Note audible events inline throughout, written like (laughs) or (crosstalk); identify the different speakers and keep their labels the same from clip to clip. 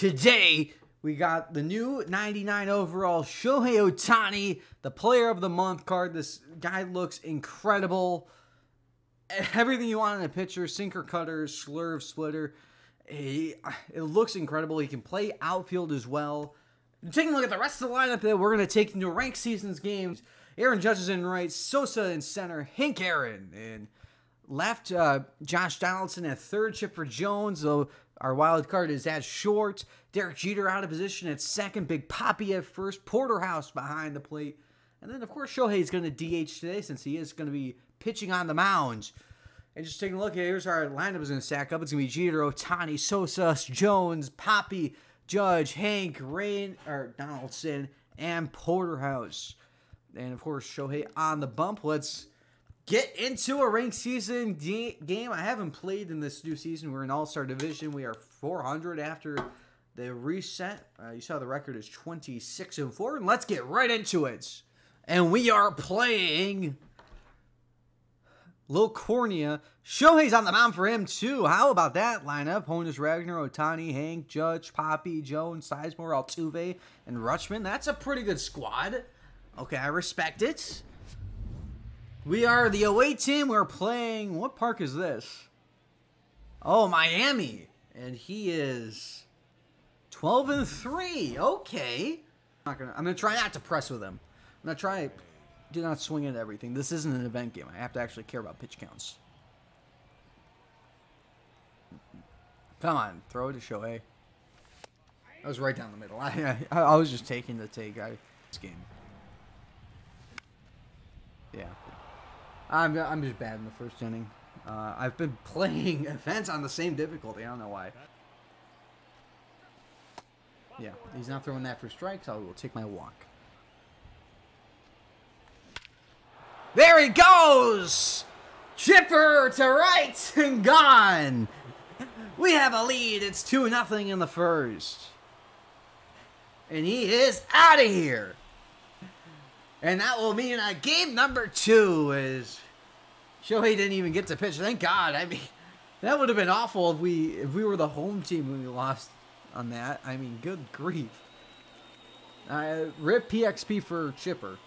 Speaker 1: Today, we got the new 99 overall Shohei Ohtani, the player of the month card. This guy looks incredible. Everything you want in a pitcher sinker cutter, slurve, splitter. He, it looks incredible. He can play outfield as well. Taking a look at the rest of the lineup that we're going to take into ranked seasons games. Aaron Judge is in right, Sosa in center, Hank Aaron in left, uh, Josh Donaldson at third, Chipper Jones, our wild card is at short. Derek Jeter out of position at second, Big Poppy at first, Porterhouse behind the plate. And then, of course, Shohei is going to DH today since he is going to be pitching on the mound. And just taking a look, here's our lineup is going to stack up. It's going to be Jeter, Ohtani, Sosa, Jones, Poppy, Judge, Hank, Rain, or Donaldson, and Porterhouse. And of course, Shohei on the bump. Let's get into a ranked season game. I haven't played in this new season. We're in All Star Division. We are 400 after the reset. Uh, you saw the record is 26 and 4. And let's get right into it. And we are playing Lil Cornea. Shohei's on the mound for him, too. How about that lineup? Honus Wagner, Ohtani, Hank, Judge, Poppy, Jones, Sizemore, Altuve, and Rutschman. That's a pretty good squad. Okay, I respect it. We are the away team. We're playing. What park is this? Oh, Miami. And he is 12 and 3. Okay. I'm, gonna, I'm gonna try not to press with him. I'm gonna try do not swing at everything. This isn't an event game. I have to actually care about pitch counts. Come on, throw it to Shohei. Eh? I was right down the middle. (laughs) I, I, I was just taking the take. I this game. Yeah. I'm, I'm just bad in the first inning. Uh, I've been (laughs) playing events on the same difficulty. I don't know why. Yeah, he's not throwing that for strikes. I will take my walk. There he goes! Chipper to right and gone. We have a lead. It's 2 nothing in the first. And he is out of here. And that will mean a game number two is Shohei didn't even get to pitch. Thank God. I mean, that would have been awful if we if we were the home team when we lost on that. I mean, good grief. Uh, rip PXP for Chipper.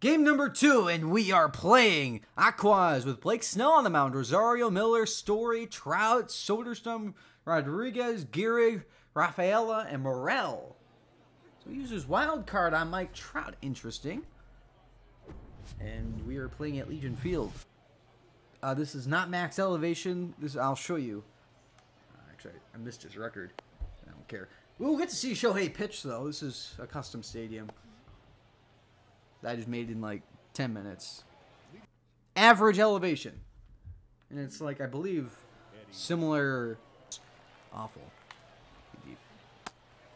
Speaker 1: Game number two, and we are playing Aquas with Blake Snell on the mound, Rosario Miller, Story, Trout, Soderstrom, Rodriguez, Gehrig, Rafaela, and Morel. So he uses wild card on Mike Trout. Interesting and we are playing at Legion Field. Uh, this is not max elevation. This I'll show you. Uh, actually, I missed his record. I don't care. We'll get to see Shohei pitch though. This is a custom stadium. That is made in like 10 minutes. Average elevation. And it's like, I believe, similar. Awful.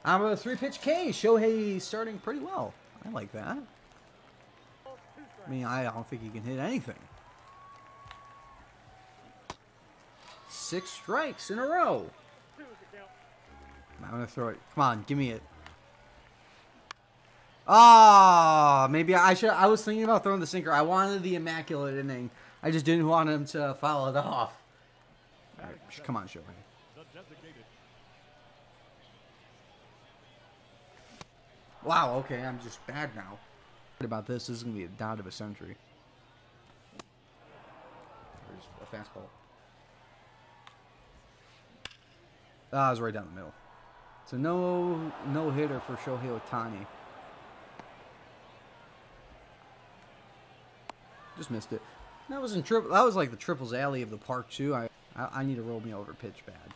Speaker 1: I'm a three pitch K. Shohei starting pretty well. I like that. I mean, I don't think he can hit anything. Six strikes in a row. I'm going to throw it. Come on, give me it. Ah, oh, maybe I should. I was thinking about throwing the sinker. I wanted the immaculate inning. I just didn't want him to foul it off. All right, come on, Shohei. Wow, okay, I'm just bad now about this. This is going to be a dot of a century. There's a fastball. Ah, I was right down the middle. So no no hitter for Shohei Ohtani. Just missed it. That was in triple. That was like the triples alley of the park too. I I, I need to roll me over pitch bad.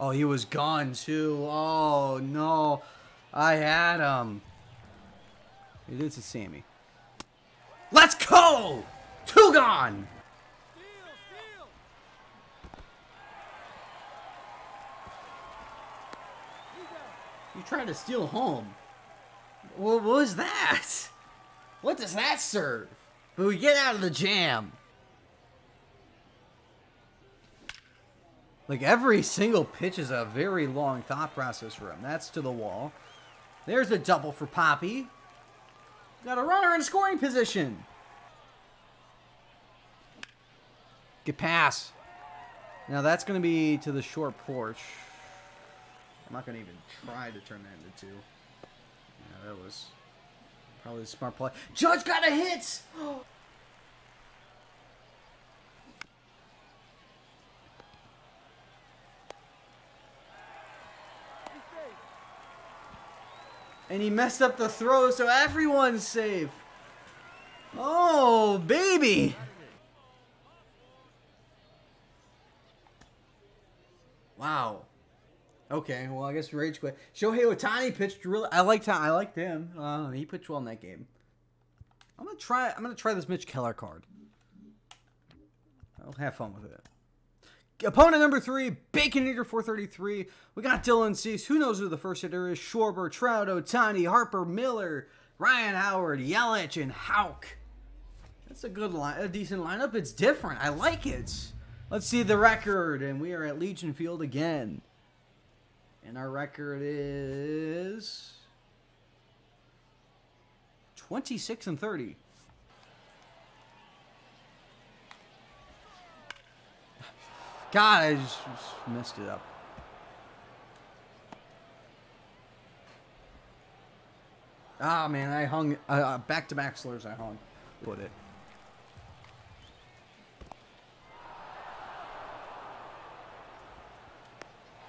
Speaker 1: Oh, he was gone too. Oh, no. I had him. It is a Sammy. Let's go! Two gone! You tried to steal home. What was that? What does that serve? But we get out of the jam. Like every single pitch is a very long thought process for him. That's to the wall. There's a double for Poppy. Got a runner in scoring position. Get past. Now that's going to be to the short porch. I'm not going to even try to turn that into two. Yeah, that was probably a smart play. Judge got a hit! And he messed up the throw, so everyone's safe. Oh, baby! Wow. Okay, well I guess rage quit. Shohei Ohtani pitched really. I liked I liked him. Uh, he pitched well in that game. I'm gonna try. I'm gonna try this Mitch Keller card. I'll have fun with it. Opponent number three, Bacon Eater 433. We got Dylan Cease. Who knows who the first hitter is? Schwarber, Trout, Ohtani, Harper, Miller, Ryan Howard, Yelich, and Hauk. That's a good line, a decent lineup. It's different. I like it. Let's see the record, and we are at Legion Field again. And our record is 26 and 30. God, I just, just messed it up. Ah, man, I hung uh, back-to-back slurves. I hung. Put it.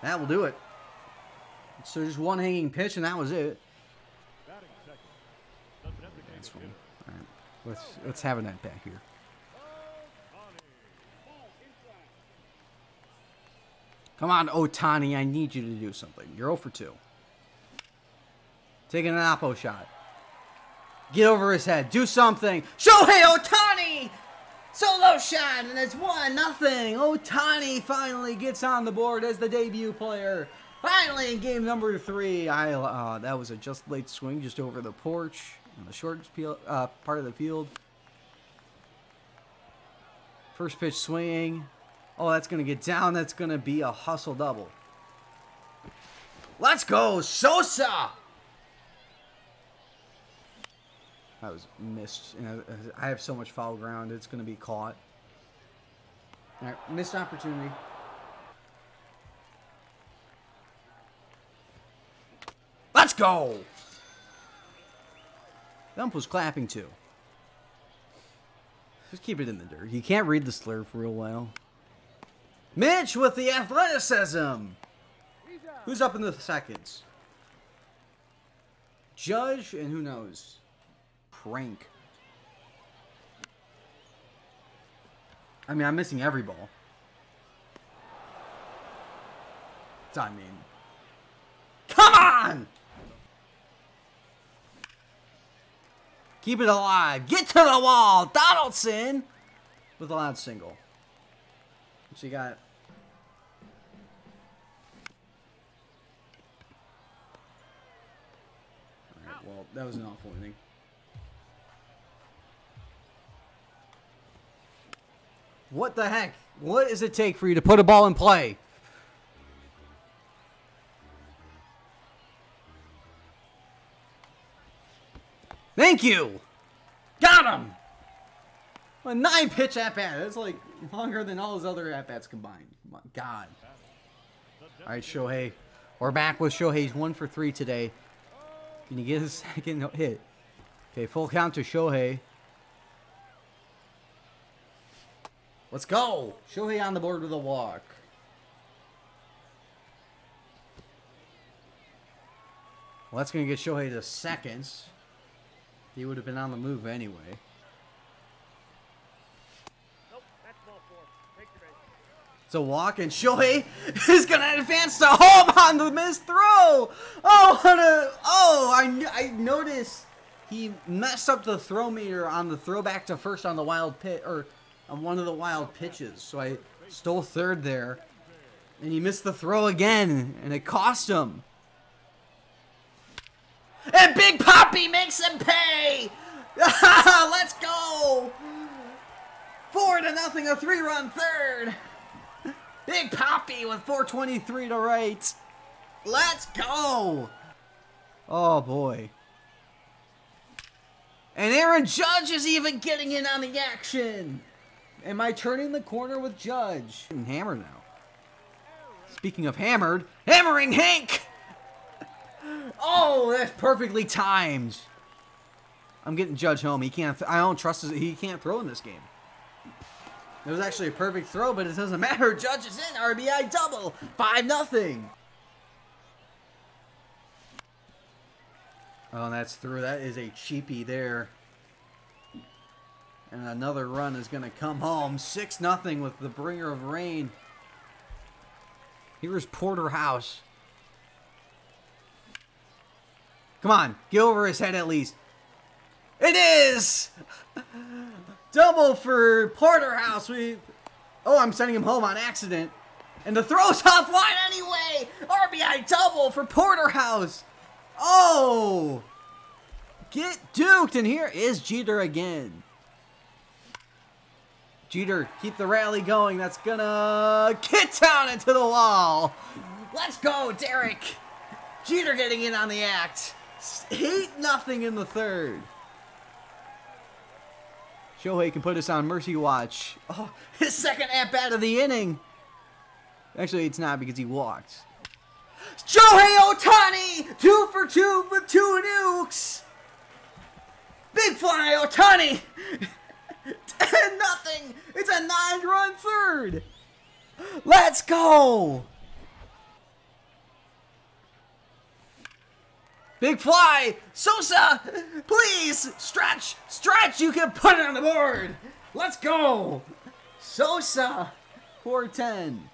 Speaker 1: That will do it. So just one hanging pitch, and that was it. That's. All right, let's let's have a net back here. Come on, Ohtani, I need you to do something. You're 0 for 2. Taking an Oppo shot. Get over his head. Do something. Shohei Ohtani! Solo shot, and it's 1 nothing. Ohtani finally gets on the board as the debut player. Finally in game number three. I uh, That was a just late swing just over the porch on the short uh, part of the field. First pitch swinging. Oh, that's going to get down. That's going to be a hustle double. Let's go, Sosa! That was missed. I have so much foul ground. It's going to be caught. All right, missed opportunity. Let's go! Dump was clapping too. Just keep it in the dirt. You can't read the slurve for real well. Mitch with the athleticism. Who's up in the seconds? Judge and who knows? Prank. I mean, I'm missing every ball. I mean, come on! Keep it alive. Get to the wall. Donaldson with a loud single. She got. Alright, well, that was an awful inning. What the heck? What does it take for you to put a ball in play? Thank you! Got him! A nine pitch at bat. That's like longer than all his other at bats combined. My God. All right, Shohei. We're back with Shohei's one for three today. Can you get a second (laughs) hit? Okay, full count to Shohei. Let's go. Shohei on the board with a walk. Well, that's going to get Shohei to seconds. He would have been on the move anyway. A walk, and Shohei (laughs) is to advance to home on the missed throw. Oh, what a, oh, I, I noticed he messed up the throw meter on the throwback to first on the wild pit, or on one of the wild pitches. So I stole third there, and he missed the throw again, and it cost him. And Big Poppy makes him pay! (laughs) Let's go! Four to nothing, a three-run third. Big Poppy with 423 to right. Let's go! Oh, boy. And Aaron Judge is even getting in on the action. Am I turning the corner with Judge? I'm hammered now. Speaking of hammered, hammering Hank! (laughs) Oh, that's perfectly timed. I'm getting Judge home. He can't. I don't trust. His, he can't throw in this game. It was actually a perfect throw, but it doesn't matter. (laughs) Judge is in. RBI double. Five nothing. Oh, that's through. That is a cheapie there. And another run is going to come home. 6 nothing with the bringer of rain. Here's Porterhouse. Come on, get over his head at least. It is! (laughs) Double for Porterhouse. We, oh, I'm sending him home on accident. And the throw's (laughs) offline anyway! RBI double for Porterhouse. Oh! Get duked, and here is Jeter again. Jeter, keep the rally going. That's gonna get down into the wall. Let's go, Derek. Jeter getting in on the act. 8 nothing in the third. Shohei can put us on mercy watch. Oh, (laughs) his second at bat of the inning. Actually, it's not because he walked. Shohei Ohtani, two for two with two nukes. Big fly, Ohtani. (laughs) 10 nothing. It's a nine run third. Let's go. Big fly! Sosa! Please! Stretch! Stretch! You can put it on the board! Let's go! Sosa! 410.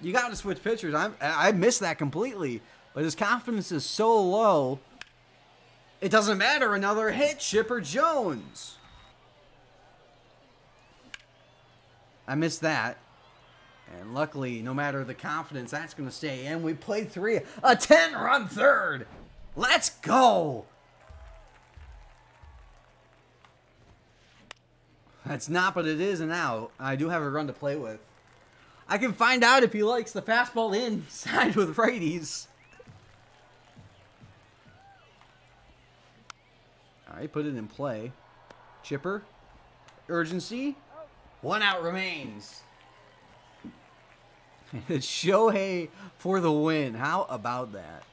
Speaker 1: You got to switch pitchers. I I missed that completely. But his confidence is so low. It doesn't matter. Another hit. Chipper Jones. I missed that. And luckily, no matter the confidence, that's going to stay And We played three, a 10 run third. Let's go. That's not, but it is an out. I do have a run to play with. I can find out if he likes the fastball inside (laughs) with righties. All right, put it in play. Chipper. Urgency. One out remains. It's (laughs) Shohei for the win. How about that?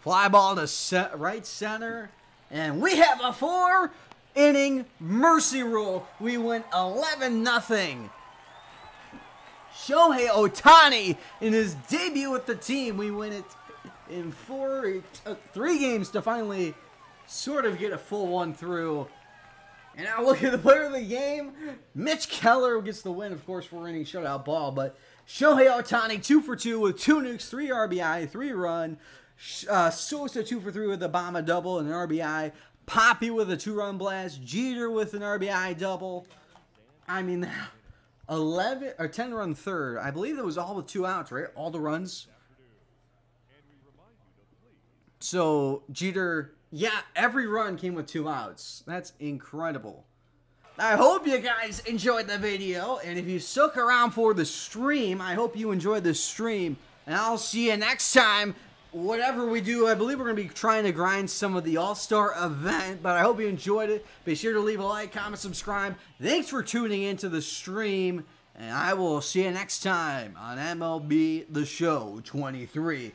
Speaker 1: Fly ball to set, right center. And we have a four inning mercy rule. We win 11 nothing. Shohei Ohtani in his debut with the team. We win it in four, it three games to finally sort of get a full one through. And now look at the player of the game. Mitch Keller gets the win, of course, for any shutout ball. But Shohei Ohtani, two for two with two nukes, three RBI, three run. Uh, Sosa, two for three with a bomb, a double, and an RBI. Poppy with a two-run blast. Jeter with an RBI double. I mean, 11 or 10 run third. I believe it was all with two outs, right? All the runs. So Jeter yeah, every run came with two outs. That's incredible. I hope you guys enjoyed the video, and if you stuck around for the stream, I hope you enjoyed the stream, and I'll see you next time. Whatever we do, I believe we're going to be trying to grind some of the All-Star event, but I hope you enjoyed it. Be sure to leave a like, comment, subscribe. Thanks for tuning into the stream, and I will see you next time on MLB The Show 23.